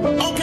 Oh.